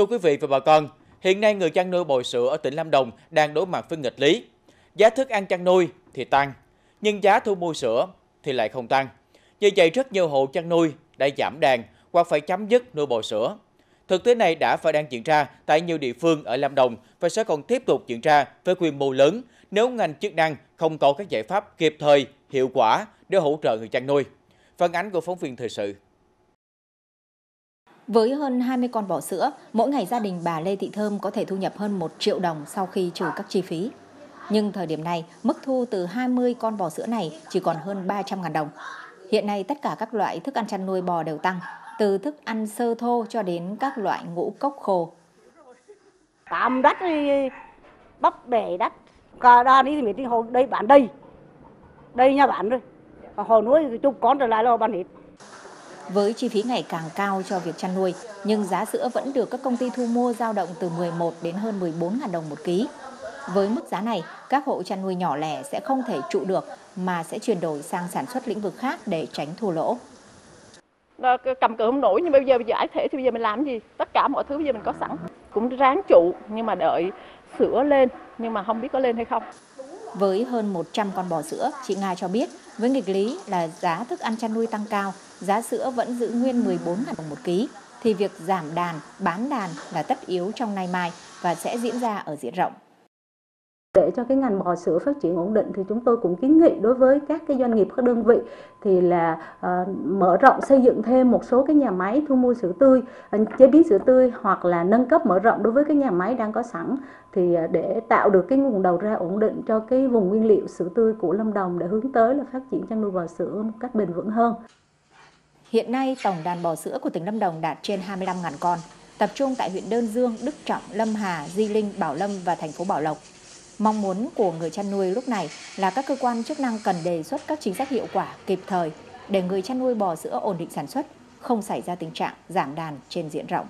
Thưa quý vị và bà con, hiện nay người chăn nuôi bò sữa ở tỉnh Lâm Đồng đang đối mặt với nghịch lý. Giá thức ăn chăn nuôi thì tăng, nhưng giá thu mua sữa thì lại không tăng. như vậy rất nhiều hộ chăn nuôi đã giảm đàn hoặc phải chấm dứt nuôi bò sữa. Thực tế này đã và đang diễn ra tại nhiều địa phương ở Lâm Đồng và sẽ còn tiếp tục diễn ra với quy mô lớn nếu ngành chức năng không có các giải pháp kịp thời, hiệu quả để hỗ trợ người chăn nuôi. Phản ánh của phóng viên thời sự. Với hơn 20 con bò sữa, mỗi ngày gia đình bà Lê Thị Thơm có thể thu nhập hơn 1 triệu đồng sau khi trừ các chi phí. Nhưng thời điểm này, mức thu từ 20 con bò sữa này chỉ còn hơn 300.000 đồng. Hiện nay tất cả các loại thức ăn chăn nuôi bò đều tăng, từ thức ăn sơ thô cho đến các loại ngũ cốc khô. Tạm đất bắp bể đất, cả đa đi thì mình đi hồ đây bán đây, đây nha bán rồi, hồ nuôi chục con trở lại là bán hết. Với chi phí ngày càng cao cho việc chăn nuôi, nhưng giá sữa vẫn được các công ty thu mua dao động từ 11 đến hơn 14.000 đồng một ký. Với mức giá này, các hộ chăn nuôi nhỏ lẻ sẽ không thể trụ được mà sẽ chuyển đổi sang sản xuất lĩnh vực khác để tránh thua lỗ. Cầm cự không nổi nhưng bây giờ giải thể thì bây giờ mình làm gì? Tất cả mọi thứ bây giờ mình có sẵn. Cũng ráng trụ nhưng mà đợi sữa lên nhưng mà không biết có lên hay không. Với hơn 100 con bò sữa, chị Nga cho biết với nghịch lý là giá thức ăn chăn nuôi tăng cao, giá sữa vẫn giữ nguyên 14.000 đồng một ký, thì việc giảm đàn, bán đàn là tất yếu trong nay mai và sẽ diễn ra ở diện rộng. Để cho cái ngành bò sữa phát triển ổn định thì chúng tôi cũng kiến nghị đối với các cái doanh nghiệp các đơn vị thì là uh, mở rộng xây dựng thêm một số cái nhà máy thu mua sữa tươi, uh, chế biến sữa tươi hoặc là nâng cấp mở rộng đối với cái nhà máy đang có sẵn thì uh, để tạo được cái nguồn đầu ra ổn định cho cái vùng nguyên liệu sữa tươi của Lâm Đồng để hướng tới là phát triển chăn nuôi bò sữa một cách bền vững hơn. Hiện nay tổng đàn bò sữa của tỉnh Lâm Đồng đạt trên 25.000 con, tập trung tại huyện Đơn Dương, Đức Trọng, Lâm Hà, Di Linh, Bảo Lâm và thành phố Bảo Lộc. Mong muốn của người chăn nuôi lúc này là các cơ quan chức năng cần đề xuất các chính sách hiệu quả kịp thời để người chăn nuôi bò sữa ổn định sản xuất, không xảy ra tình trạng giảm đàn trên diện rộng.